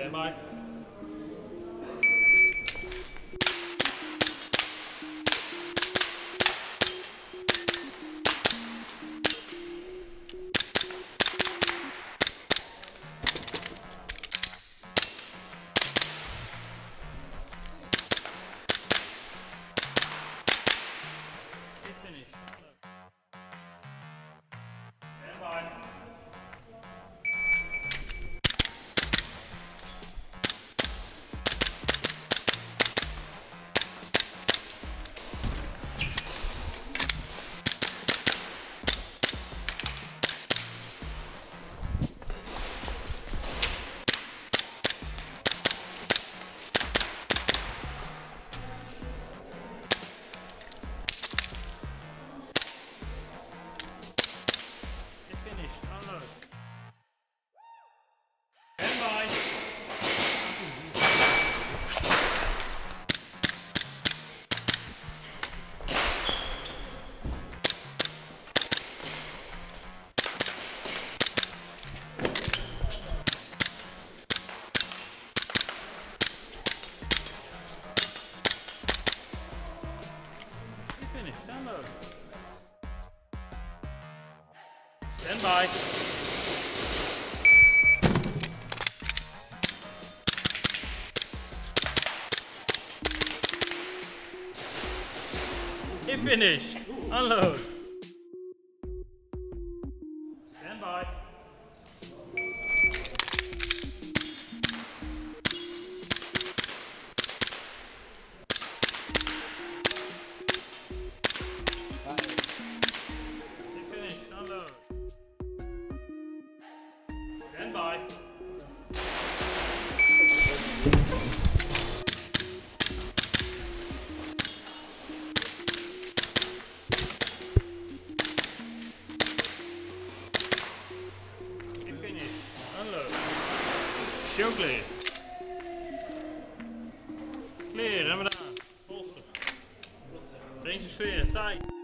Stand by. Unload. Stand by. Get finished. Unload. Stand by. Show clear. Clear, hebben we gedaan. Polster. Is clear. Tight.